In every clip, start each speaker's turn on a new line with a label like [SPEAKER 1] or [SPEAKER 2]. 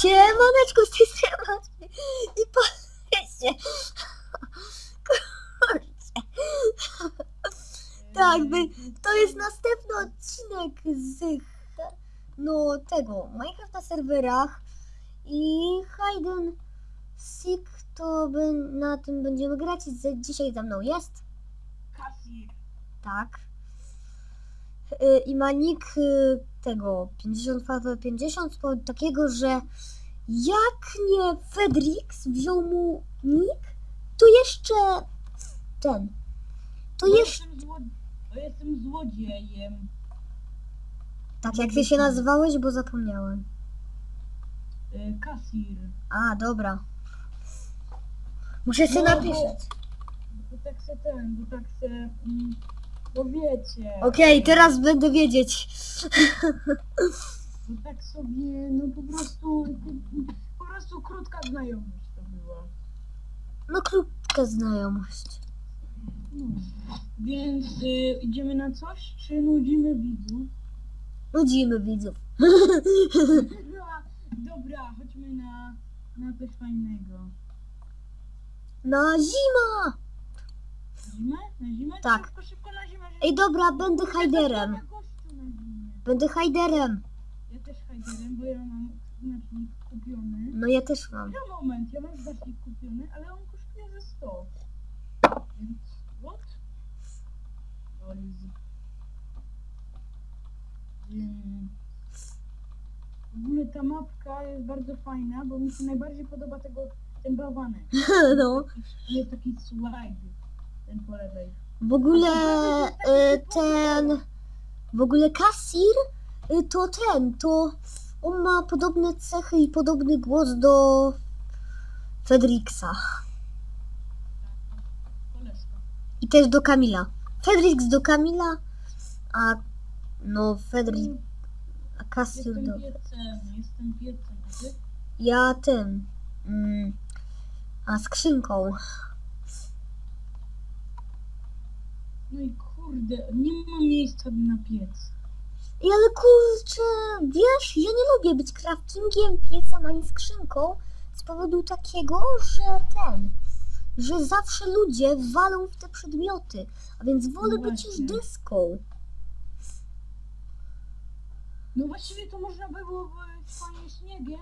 [SPEAKER 1] Siemaneczko, z tej strony i powiedzcie. Kurczę. Tak, by, to jest następny odcinek z no tego, Minecraft na serwerach i Hide Seek to by, na tym będziemy grać. Dzisiaj ze mną jest,
[SPEAKER 2] Kasir.
[SPEAKER 1] tak. Y, I ma nick tego 50 z powodu takiego, że jak nie Fedrix wziął mu nick, to jeszcze ten. To
[SPEAKER 2] Bo
[SPEAKER 1] jeszcze.
[SPEAKER 2] Jestem, zło... bo jestem złodziejem.
[SPEAKER 1] Tak, jak ty się nazywałeś, bo zapomniałem.
[SPEAKER 2] Y, Kasir.
[SPEAKER 1] A, dobra. Muszę sobie
[SPEAKER 2] No, bo-
[SPEAKER 1] napisać.
[SPEAKER 2] Bo tak se ten, bo tak se... Mm, bo wiecie.
[SPEAKER 1] Okej, teraz będę wiedzieć.
[SPEAKER 2] Bo tak sobie, no po prostu... Po prostu krótka znajomość to była.
[SPEAKER 1] No krótka znajomość.
[SPEAKER 2] No. Więc y, idziemy na coś, czy nudzimy widzów?
[SPEAKER 1] Nudzimy widzów.
[SPEAKER 2] No, dobra, chodźmy na, na coś fajnego.
[SPEAKER 1] Na zima!
[SPEAKER 2] Zimę? Na zimę?
[SPEAKER 1] Tak.
[SPEAKER 2] Szybko, szybko na zimę.
[SPEAKER 1] Ej, dobra, będę hajderem. Będę hajderem.
[SPEAKER 2] Ja też hajderem, bo ja mam znacznik kupiony.
[SPEAKER 1] No ja też mam.
[SPEAKER 2] No moment, ja mam znacznik kupiony, ale on kosztuje ze 100. Więc what? Ym. W ogóle ta mapka jest bardzo fajna, bo mi się najbardziej podoba tego, ten bałwanek.
[SPEAKER 1] No.
[SPEAKER 2] Jest taki swag, ten po lewej.
[SPEAKER 1] W ogóle y, ten. W ogóle Kasir y, to ten, to on ma podobne cechy i podobny głos do Fedrixa.
[SPEAKER 2] Koleżka.
[SPEAKER 1] I też do Kamila. Fedrix do Kamila, a no Fedrix, a Kasir do...
[SPEAKER 2] piecem, jestem piecem?
[SPEAKER 1] Ja ten. Mm, a skrzynką.
[SPEAKER 2] No i kurde, nie ma miejsca na piec.
[SPEAKER 1] I ale kurczę, wiesz, ja nie lubię być craftingiem, piecem ani skrzynką z powodu takiego, że ten, że zawsze ludzie walą w te przedmioty, a więc wolę
[SPEAKER 2] No
[SPEAKER 1] być już
[SPEAKER 2] właśnie.
[SPEAKER 1] deską.
[SPEAKER 2] No właściwie to można by było fajnie śniegiem,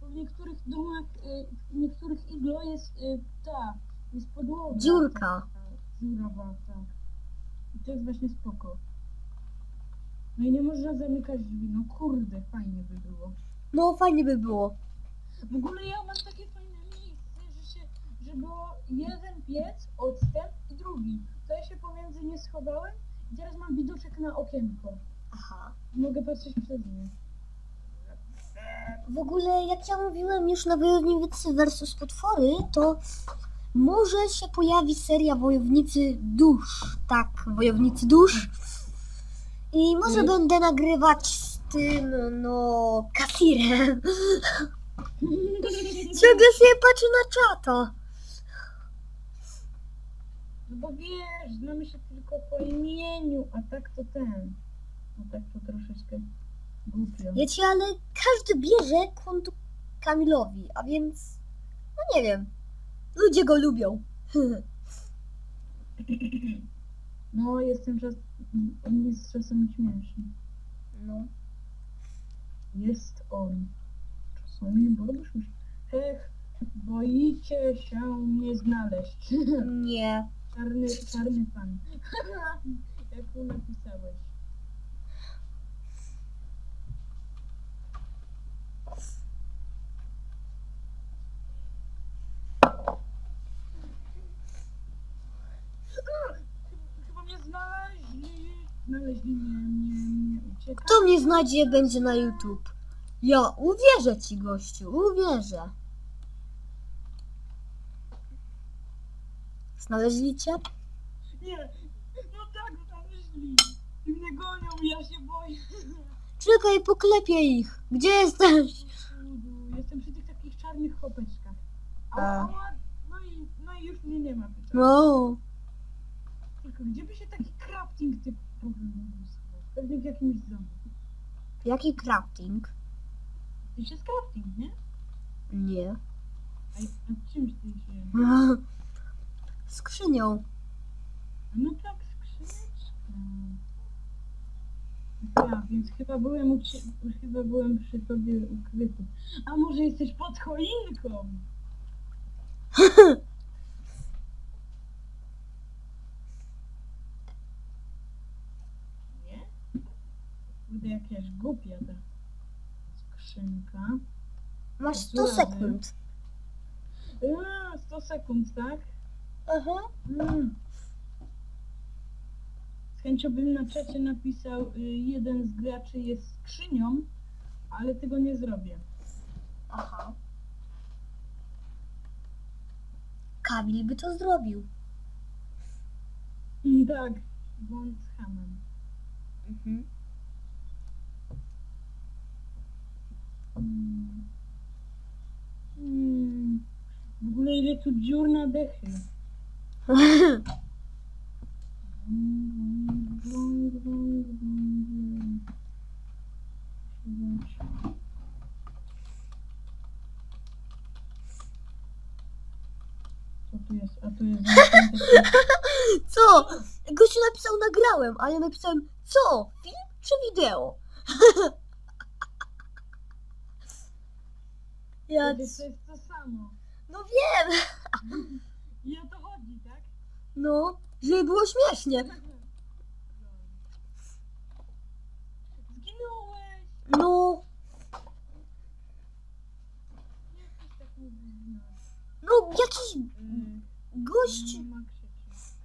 [SPEAKER 2] bo w niektórych domach, y, w niektórych iglo jest y, ta, jest podłoga.
[SPEAKER 1] Dziurka.
[SPEAKER 2] Dziurawa, tak. To jest właśnie spoko. No i nie można zamykać drzwi, no kurde, fajnie by było.
[SPEAKER 1] No fajnie by było.
[SPEAKER 2] W ogóle ja mam takie fajne miejsce, że się, że było jeden piec, odstęp i drugi. To ja się pomiędzy nie schowałem i teraz mam widoczek na okienko.
[SPEAKER 1] Aha.
[SPEAKER 2] Mogę patrzeć przez nie.
[SPEAKER 1] W ogóle, jak ja mówiłem już na Wojownicy versus Potwory, to może się pojawi seria Wojownicy Dusz. Tak, Wojownicy Dusz. I może
[SPEAKER 2] Mm.
[SPEAKER 1] będę nagrywać z tym, no, kasirem. Ciągle sobie patrzę na czata.
[SPEAKER 2] No bo wiesz, znamy się tylko po imieniu, a tak to ten. No tak to troszeczkę głupio.
[SPEAKER 1] Wiecie, ale każdy bierze konto Kamilowi, a więc, no nie wiem, ludzie go lubią.
[SPEAKER 2] No jestem czas... On jest czasem śmieszny.
[SPEAKER 1] No.
[SPEAKER 2] Jest on. Czasami boisz się. Hech, boicie się mnie znaleźć.
[SPEAKER 1] Nie.
[SPEAKER 2] Czarny, czarny pan. Jak tu napisałeś. Chyba mnie znaleźli. Znaleźli mnie, mnie, mnie.
[SPEAKER 1] Kto mnie znajdzie, będzie na YouTube. Ja uwierzę ci, gościu, uwierzę. Znaleźli cię?
[SPEAKER 2] Nie, no tak, znaleźli. I mnie gonią, ja się boję.
[SPEAKER 1] Czekaj, poklepię ich. Gdzie jesteś?
[SPEAKER 2] Jestem przy tych takich czarnych chopeczkach.
[SPEAKER 1] A.
[SPEAKER 2] Ała, no i, no i już mnie nie ma tutaj.
[SPEAKER 1] No.
[SPEAKER 2] Gdzie by się taki crafting typ powinien schować? Pewnie w jakimś domu.
[SPEAKER 1] Jaki crafting?
[SPEAKER 2] To jest crafting, nie?
[SPEAKER 1] Nie.
[SPEAKER 2] A, a czymś ty się...
[SPEAKER 1] Skrzynią.
[SPEAKER 2] No tak, skrzyneczka. A, więc chyba byłem u cie... chyba byłem przy tobie ukryty. A może jesteś pod choinką? Nie? Kurde, jakaś głupia ta skrzynka.
[SPEAKER 1] Masz 100
[SPEAKER 2] Razy.
[SPEAKER 1] sekund.
[SPEAKER 2] A, 100 sekund, tak?
[SPEAKER 1] Aha.
[SPEAKER 2] Mm. Z chęcią bym na czacie napisał, y, jeden z graczy jest skrzynią, ale tego nie zrobię.
[SPEAKER 1] Aha. Kamil by to zrobił.
[SPEAKER 2] Mm, Tak, on z hamem.
[SPEAKER 1] Mhm.
[SPEAKER 2] Mm. Mm. W ogóle ile tu dziur na dechy. Co tu jest? A tu jest
[SPEAKER 1] Co? Gościu napisał nagrałem, a ja napisałem co? Film czy wideo? ja...
[SPEAKER 2] Wtedy to jest to samo.
[SPEAKER 1] No wiem!
[SPEAKER 2] I o to chodzi, tak?
[SPEAKER 1] No, żeby było śmiesznie.
[SPEAKER 2] Zginąłeś!
[SPEAKER 1] No,
[SPEAKER 2] Jak ktoś tak
[SPEAKER 1] no jakiś
[SPEAKER 2] Yy,
[SPEAKER 1] gość...
[SPEAKER 2] mama krzyczy.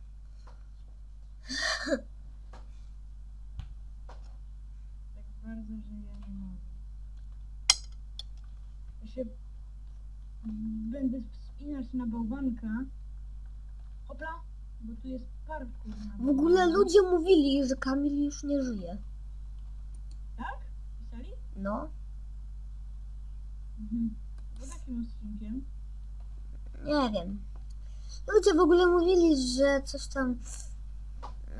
[SPEAKER 2] Tak bardzo, że ja nie mogę. Ja się będę wspinać bałwanka. Hopla, bo tu jest parkour na
[SPEAKER 1] W ogóle ludzie mówili, że Kamil już nie żyje.
[SPEAKER 2] Tak? Pisali?
[SPEAKER 1] No,
[SPEAKER 2] Mhm. Jakim odcinkiem?
[SPEAKER 1] nie wiem. Ludzie w ogóle mówili, że coś tam...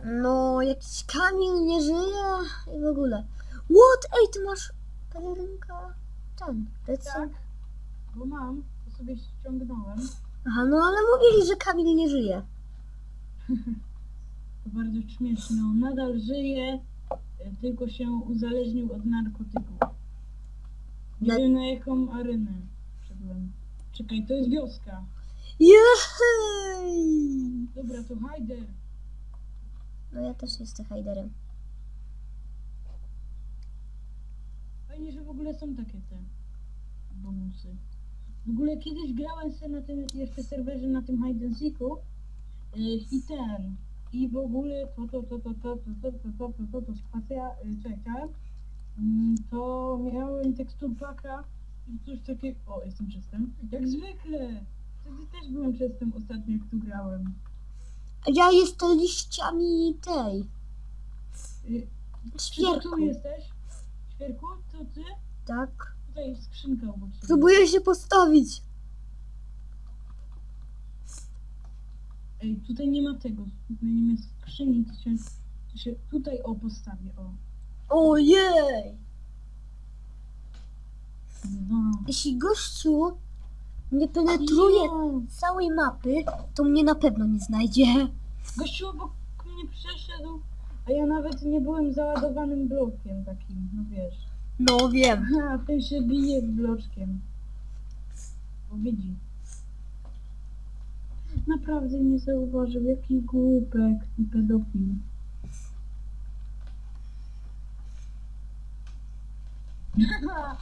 [SPEAKER 1] No, jakiś Kamil nie żyje i w ogóle. What? Ej, ty masz pelerynka? Ten,
[SPEAKER 2] Tak, bo mam, to sobie ściągnąłem.
[SPEAKER 1] Aha, no ale mówili, że Kamil nie żyje.
[SPEAKER 2] To bardzo śmieszne. On nadal żyje, y, tylko się uzależnił od narkotyków. Nie
[SPEAKER 1] Na-
[SPEAKER 2] wiem na jaką arenę wszedłem. Czekaj, to jest wioska.
[SPEAKER 1] Jej!
[SPEAKER 2] Dobra, to Hajder.
[SPEAKER 1] No ja też jestem hajderem.
[SPEAKER 2] Fajnie, że w ogóle są takie te bonusy. W ogóle kiedyś grałem sobie na tym jeszcze serwerze na tym hide and seeku y, i ten i w ogóle to to to to to to to to to to to to spacja y, czekaj Mm, to miałem tekstur paka i coś takiego o jestem czystym jak zwykle wtedy też byłem czystym ostatnio jak tu grałem
[SPEAKER 1] Ja jestem liściami tej.
[SPEAKER 2] y, czy
[SPEAKER 1] Świerku.
[SPEAKER 2] tu jesteś? Świerku? To ty?
[SPEAKER 1] Tak.
[SPEAKER 2] Tutaj jest skrzynka obok ciebie.
[SPEAKER 1] Próbuję się postawić.
[SPEAKER 2] Ej, tutaj nie ma tego. Tutaj nie ma skrzyni, to się, to się tutaj o postawię, o.
[SPEAKER 1] Ojej!
[SPEAKER 2] Dwa.
[SPEAKER 1] Jeśli gościu nie penetruje
[SPEAKER 2] Jo.
[SPEAKER 1] całej mapy, to mnie na pewno nie znajdzie.
[SPEAKER 2] Gościu obok mnie przeszedł, a ja nawet nie byłem załadowanym blokiem takim, no wiesz.
[SPEAKER 1] No wiem.
[SPEAKER 2] A ten się bije bloczkiem. Bo widzi. Naprawdę nie zauważył, jaki głupek i pedofil. No.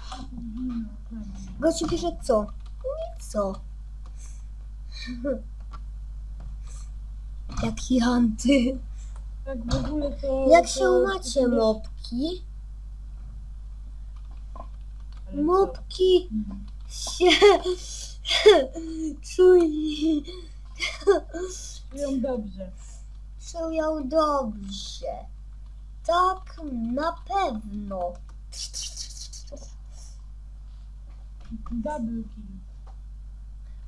[SPEAKER 1] Gościu pisze co? Nie co. Jaki anty.
[SPEAKER 2] Tak w ogóle to...
[SPEAKER 1] Jak się
[SPEAKER 2] to-
[SPEAKER 1] macie, mopki? Mopki się czują,
[SPEAKER 2] Czują dobrze.
[SPEAKER 1] czują dobrze. Tak, na pewno.
[SPEAKER 2] Double kill.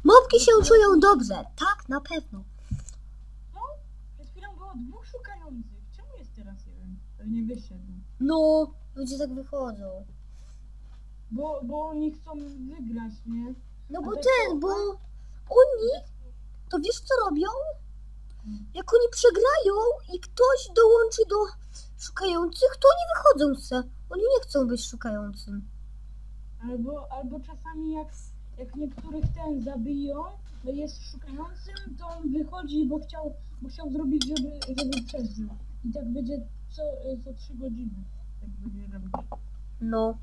[SPEAKER 1] Mopki się czują dobrze. Tak, na pewno.
[SPEAKER 2] No, przed chwilą było dwóch szukających. Czemu jest teraz jeden? Pewnie wyszedł.
[SPEAKER 1] No, ludzie tak wychodzą.
[SPEAKER 2] Bo, bo oni chcą wygrać, nie?
[SPEAKER 1] No bo
[SPEAKER 2] tak
[SPEAKER 1] ten, bo oni, to wiesz co robią? Jak oni przegrają i ktoś dołączy do szukających, to oni wychodzą se. Oni nie chcą być szukającym.
[SPEAKER 2] Albo, albo czasami jak, jak niektórych ten zabiją, no jest szukającym, to on wychodzi, bo chciał, bo chciał zrobić, żeby, żeby przeżył. I tak będzie co, co 3 godziny. Tak będzie robić.
[SPEAKER 1] No.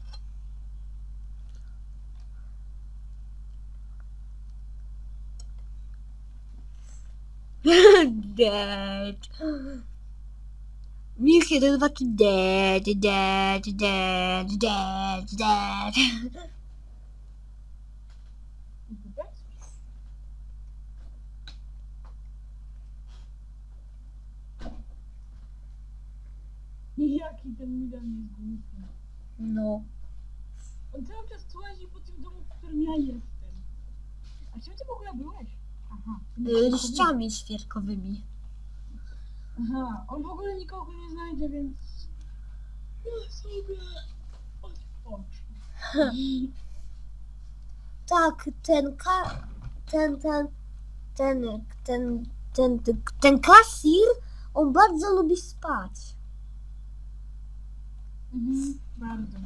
[SPEAKER 1] Dead. Mich jeden taki dead, dead, dead, dead, dead.
[SPEAKER 2] I tutaj? Jaki ten Milan jest głupi.
[SPEAKER 1] No.
[SPEAKER 2] On cały czas łazi po tym domu, w którym ja jestem. A czym ty w ogóle byłeś?
[SPEAKER 1] Y, Liściami świerkowymi.
[SPEAKER 2] Aha, on w ogóle nikogo nie znajdzie, więc... Ja sobie odpocznę.
[SPEAKER 1] Tak, ten ka... ten, ten, ten, ten, ten, ten, ten kasir, on bardzo lubi spać.
[SPEAKER 2] Mhm, bardzo.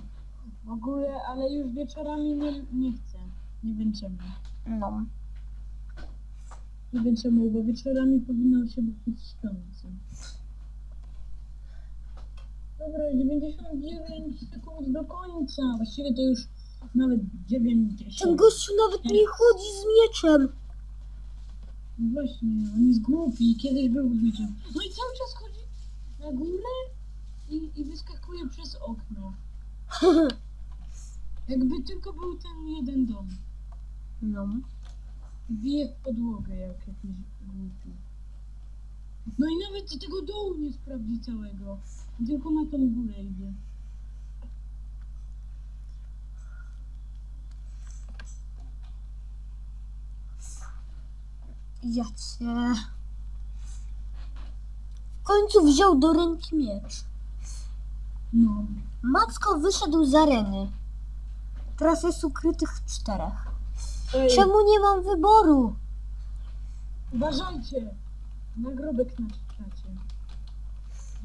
[SPEAKER 2] W ogóle, ale już wieczorami nie, nie chcę. Nie czemu.
[SPEAKER 1] No.
[SPEAKER 2] Nie wiem czemu, bo wieczorami powinno się być śpiącym. Dobra, 99 sekund do końca. Właściwie to już nawet 90.
[SPEAKER 1] Ten gościu nawet nie chodzi z mieczem.
[SPEAKER 2] Właśnie, on jest głupi. Kiedyś był głupiczem. No i cały czas chodzi na górę i, i wyskakuje przez okno. Jakby tylko był ten jeden dom.
[SPEAKER 1] No.
[SPEAKER 2] Bije w podłogę jak jakiś głupi. No i nawet tego dołu nie sprawdzi całego. Tylko na tą górę idzie.
[SPEAKER 1] Ja cię... W końcu wziął do ręki miecz.
[SPEAKER 2] No.
[SPEAKER 1] Macko wyszedł z areny. Teraz jest ukrytych czterech.
[SPEAKER 2] Ej,
[SPEAKER 1] Czemu nie mam wyboru?
[SPEAKER 2] uważajcie! Nagrobek na czacie.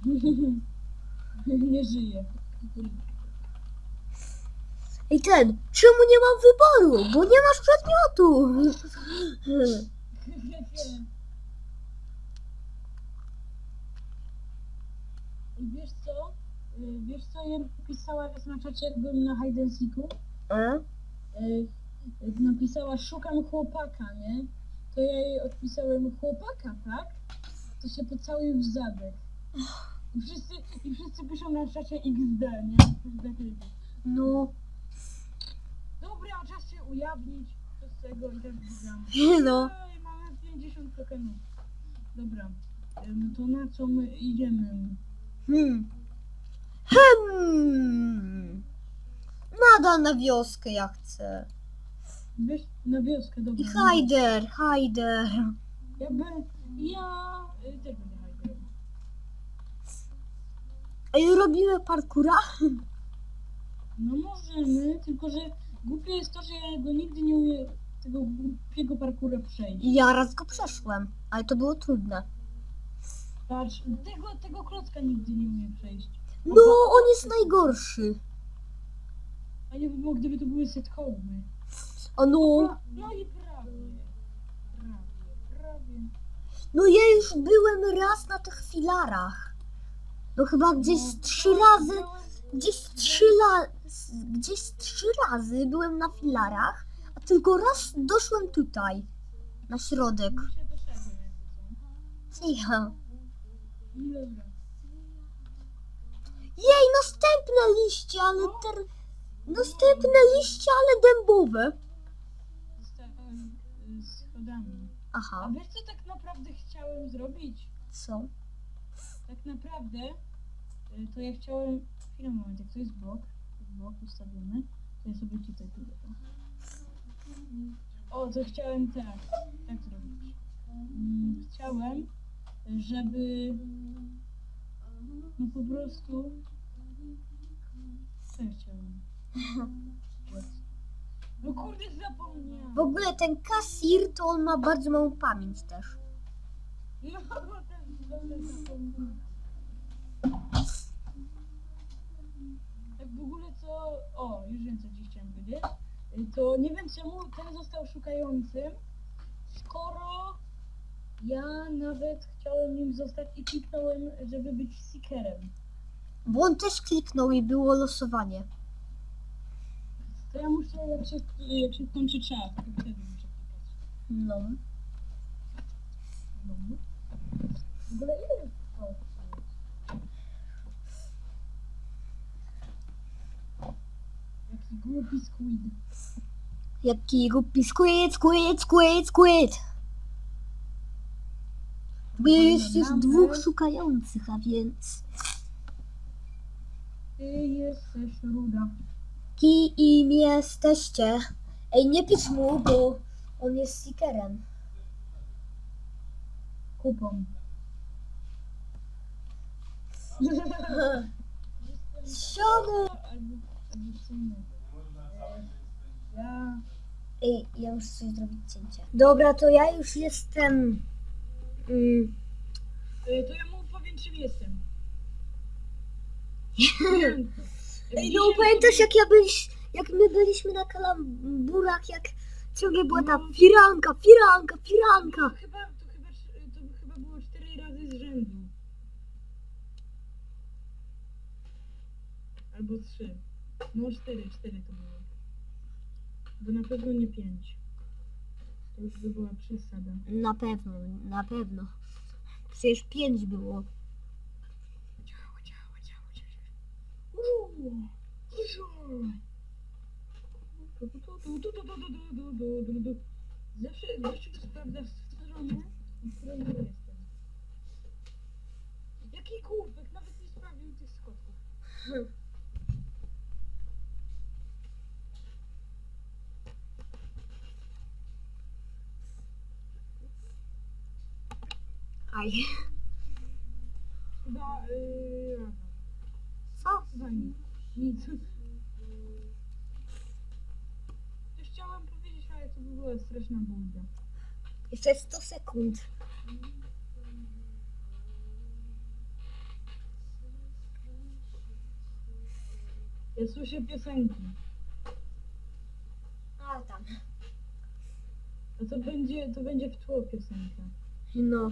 [SPEAKER 2] nie żyje.
[SPEAKER 1] I ten, czemu nie mam wyboru? Bo nie masz przedmiotu.
[SPEAKER 2] I wiesz co? Y, Wiesz co ja napisała raz na czacie jak byłem na hide and seeku?
[SPEAKER 1] E?
[SPEAKER 2] Y, y, Napisała szukam chłopaka, nie? To ja jej odpisałem chłopaka, tak? To się pocałuj w zadek. I wszyscy, I wszyscy piszą na czacie XD, nie?
[SPEAKER 1] No,
[SPEAKER 2] Dobra, czas się ujawnić. Z tego i tak
[SPEAKER 1] no.
[SPEAKER 2] Ej, mamy 50 tokenów. Dobra. Ym, To na co my idziemy?
[SPEAKER 1] Hmm. Hmm. Nadal na wioskę ja chcę.
[SPEAKER 2] Wiesz, na wioskę, dobra.
[SPEAKER 1] I Hajder, Hajder.
[SPEAKER 2] Ja by... Ja... y, też będę hajderem.
[SPEAKER 1] Ej, robimy parkura?
[SPEAKER 2] No możemy, tylko że głupie jest to, że ja go nigdy nie umiem tego głupiego parkura przejść.
[SPEAKER 1] Ja raz go przeszłem, ale to było trudne.
[SPEAKER 2] Patrz, tego, tego klocka nigdy nie umiem przejść.
[SPEAKER 1] No, on jest najgorszy.
[SPEAKER 2] A nie by było, gdyby to były sethomy.
[SPEAKER 1] O no,
[SPEAKER 2] No i prawie. Prawie, prawie.
[SPEAKER 1] no ja już byłem raz na tych filarach. No chyba gdzieś z trzy razy, gdzieś z trzy la, gdzieś z trzy razy byłem na filarach, a tylko raz doszłem tutaj, na środek. Cicho. Jej, następne liście, ale ter... Następne liście, ale dębowe.
[SPEAKER 2] Zostałem y, schodami. A
[SPEAKER 1] Aha,
[SPEAKER 2] wiesz co tak naprawdę chciałem zrobić?
[SPEAKER 1] co?
[SPEAKER 2] Tak naprawdę y, to ja chciałem... Chwilę, moment, jak to jest blok, blok ustawiony, to ja sobie tutaj pójdę. O, to chciałem tak, tak zrobić. Mm, Chciałem, żeby no po prostu co ja chciałem? No kurde, zapomniałem.
[SPEAKER 1] W ogóle ten kasir to on ma bardzo małą pamięć też.
[SPEAKER 2] No, zapomniałem. Tak w ogóle co... O, już wiem co ci chciałem powiedzieć. Y, To nie wiem czemu ten został szukającym, skoro ja nawet chciałem nim zostać i kliknąłem, żeby być seekerem.
[SPEAKER 1] Bo on też kliknął i było losowanie.
[SPEAKER 2] To ja muszę, jak się, jak się skończy czas, to wtedy muszę klikać.
[SPEAKER 1] No.
[SPEAKER 2] No. W ogóle ile jest Jaki głupi squid.
[SPEAKER 1] Jaki głupi squid, squid, squid, squid. Bo jest już dwóch szukających, a więc...
[SPEAKER 2] Ty jesteś ruda.
[SPEAKER 1] Kim jesteście? Ej, nie pisz mu, bo on jest seekerem.
[SPEAKER 2] Kupą. Ja...
[SPEAKER 1] Ej, ja muszę coś zrobić cięcie. Dobra, to ja już jestem... Mm,
[SPEAKER 2] E, To ja mu powiem czym jestem.
[SPEAKER 1] Ej, no pamiętasz jak ja byliś, jak my byliśmy na kalamburach, jak ciągle była ta
[SPEAKER 2] No.
[SPEAKER 1] firanka, firanka, firanka.
[SPEAKER 2] chyba, to chyba, to chyba było cztery razy z rzędu. Albo trzy. No cztery, cztery to było. Bo na pewno nie pięć. To już by była przesada.
[SPEAKER 1] Na pewno, na pewno. Przecież pięć było.
[SPEAKER 2] Zawsze, sprawdzasz w stronę, w której ja jestem. Jaki głupek, nawet nie sprawdził tych schodków.
[SPEAKER 1] Aj.
[SPEAKER 2] Chyba, yy, Chyba nic. Coś chciałem powiedzieć, ale to by była straszna bulda.
[SPEAKER 1] Jeszcze 100 sekund.
[SPEAKER 2] Ja słyszę piosenki.
[SPEAKER 1] A tam.
[SPEAKER 2] A to będzie, to będzie w tło piosenka.
[SPEAKER 1] No.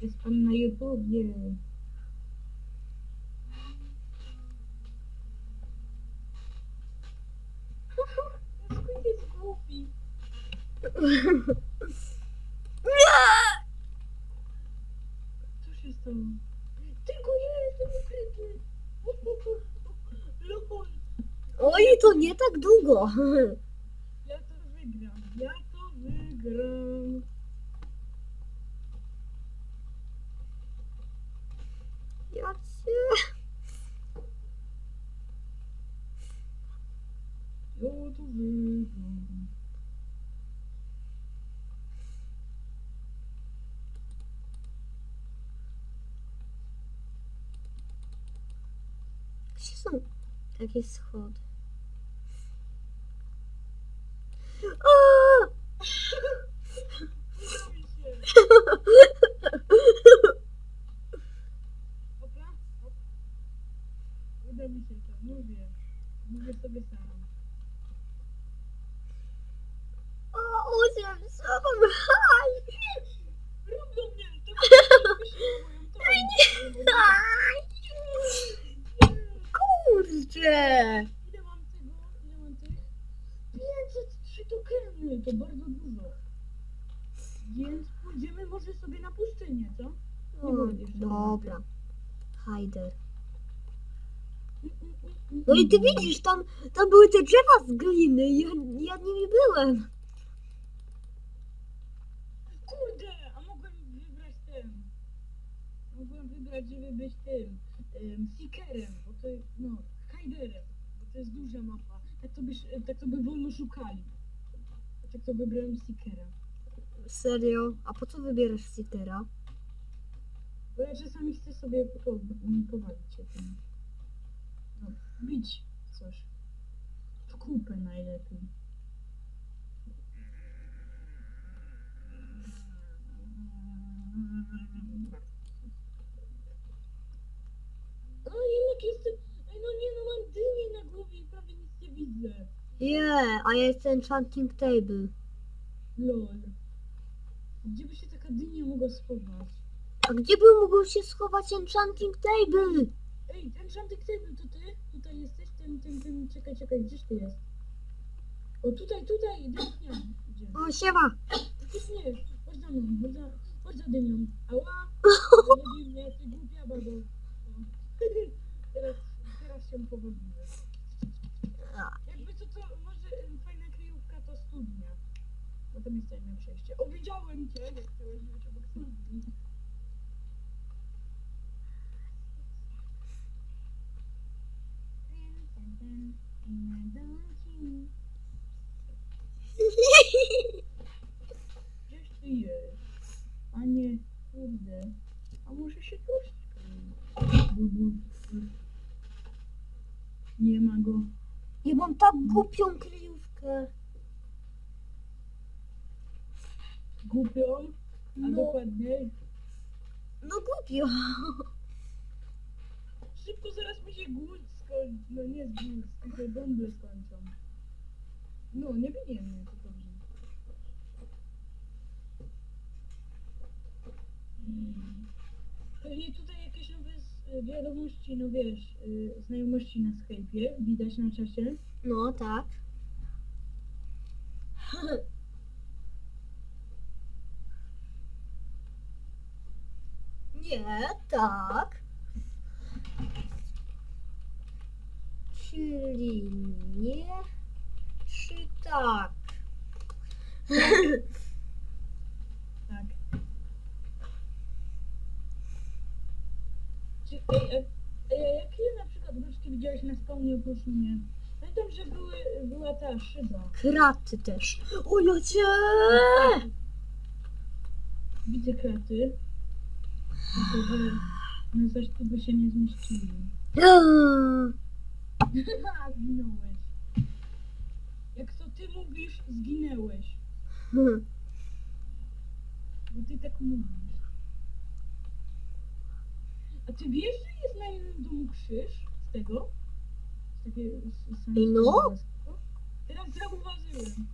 [SPEAKER 2] Jest pan na YouTubie. Squid jest głupi. Co się stało? Tylko ja jestem ukryty. Lol.
[SPEAKER 1] Oj, to nie tak długo.
[SPEAKER 2] Ja to wygram. Ja to wygram.
[SPEAKER 1] Ja cię...
[SPEAKER 2] Ja to wygram.
[SPEAKER 1] Gdzie są takie schody?
[SPEAKER 2] Op. Uda się to, mówię. Mówię sobie sam.
[SPEAKER 1] O, osiem sekund. Aj!
[SPEAKER 2] Rób do mnie, to wyślij moją torbę.
[SPEAKER 1] Aj! Kurczę!
[SPEAKER 2] Ile mam tego? Ile mam tych? 503 tokeny, to bardzo dużo. Więc pójdziemy może sobie na pustynię, co?
[SPEAKER 1] O,
[SPEAKER 2] będziesz
[SPEAKER 1] dobra. Hajder. No i ty widzisz, tam, tam były te drzewa z gliny. Ja, ja nimi byłem.
[SPEAKER 2] Kurde, a mogłem wybrać ten. Mogłem wybrać, żeby być tym. Um, Seekerem, bo to no, Hiderem, bo to jest duża mapa. Tak to, byś, tak to by wolno szukali. A tak to wybrałem Seekera.
[SPEAKER 1] Serio? A po co wybierasz Seekera?
[SPEAKER 2] Bo ja czasami chcę sobie po, powalić się tym. No, bić coś. W kupę najlepiej. O, jednak jestem... Ej, no nie, no mam dynię na głowie i prawie nic nie
[SPEAKER 1] Nie, a ja jestem enchanting table.
[SPEAKER 2] Lol. Gdzie by się taka dynia mogła schować?
[SPEAKER 1] A gdzie by mógł się schować enchanting table?
[SPEAKER 2] Ej, Enchanting Table, to ty? Tutaj jesteś? Ten, ten, ten, czekaj, czekaj, gdzieś ty jest? O, tutaj, tutaj, dynia. Gdzie?
[SPEAKER 1] O, siema.
[SPEAKER 2] Gdzieś nie, chodź za mną, chodź za, chodź za dynią. Ała! Nie ty głupia babo. No. Teraz, teraz się powodnię. Jakby co, to może em, fajna kryjówka to studnia. Bo tam jest tajne przejście. O, widziałem cię, jak chciałeś być obok studni. Gdzieś ty jest? A nie, kurde. A może się bu. Nie ma go.
[SPEAKER 1] Ja mam tak głupią kryjówkę.
[SPEAKER 2] Głupią, a
[SPEAKER 1] No,
[SPEAKER 2] dokładniej.
[SPEAKER 1] no głupią.
[SPEAKER 2] Szybko zaraz mi się głód skończy. No nie z głód, tylko bąble skończą. No, nie bije mnie, to dobrze. Mm. Pewnie tutaj jakieś nowe wiadomości, no wiesz, y, znajomości na Skype'ie, widać na czasie.
[SPEAKER 1] No tak. Nie, tak. Czyli nie, czy tak.
[SPEAKER 2] Tak. Czy, ej, ej, ej, jakie na przykład gorzkie widziałeś na spawnie oprócz mnie? Pamiętam, że były, była ta szyba.
[SPEAKER 1] Kraty też. O ja cię!
[SPEAKER 2] Widzę kraty. No coś tu by się nie zmieścili. Haha, zginąłeś. Jak to ty mówisz, zginęłeś. Bo ty tak mówisz. A ty wiesz, że jest na jednym domu krzyż z tego? Z takiego... Z, z,
[SPEAKER 1] Ej, no.
[SPEAKER 2] Teraz zauważyłem.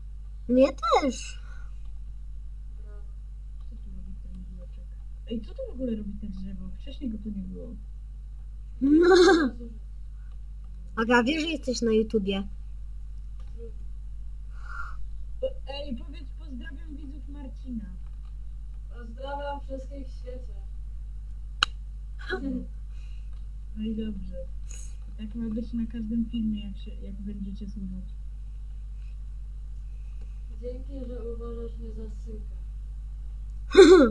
[SPEAKER 1] Mnie też.
[SPEAKER 2] Co tu robi ten bloczek? Ej, co to w ogóle robi te drzewo? Wcześniej go tu nie było.
[SPEAKER 1] Aga, wiesz, że jesteś na YouTubie.
[SPEAKER 2] Ej, powiedz pozdrawiam widzów Marcina.
[SPEAKER 3] Pozdrawiam wszystkich w świecie.
[SPEAKER 2] No i dobrze. Tak ma być na każdym filmie, jak, się, jak będziecie słuchać.
[SPEAKER 3] Dzięki, że uważasz mnie za synka.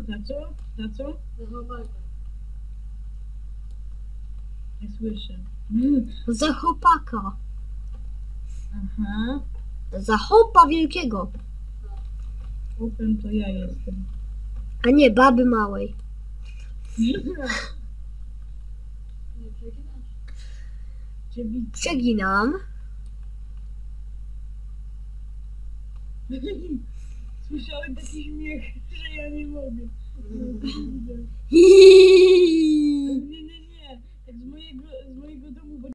[SPEAKER 2] Za co? Za co?
[SPEAKER 3] Za chłopaka.
[SPEAKER 2] Nie słyszę.
[SPEAKER 1] Za chłopaka.
[SPEAKER 2] Aha.
[SPEAKER 1] Za chłopa wielkiego.
[SPEAKER 2] Chłopem to ja jestem.
[SPEAKER 1] A nie baby małej.
[SPEAKER 3] Nie przeginasz.
[SPEAKER 1] Przeginam.
[SPEAKER 2] Słyszałem taki śmiech, że ja nie mogę. No, kurde.
[SPEAKER 1] Hihihi.
[SPEAKER 2] Nie, nie, nie. Tak z mojego, z mojego domu, bo